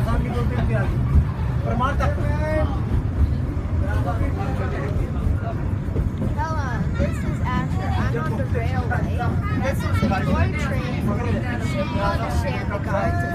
Hello, this is Asher. I'm on the railway. This is a toy train. She understand the guide.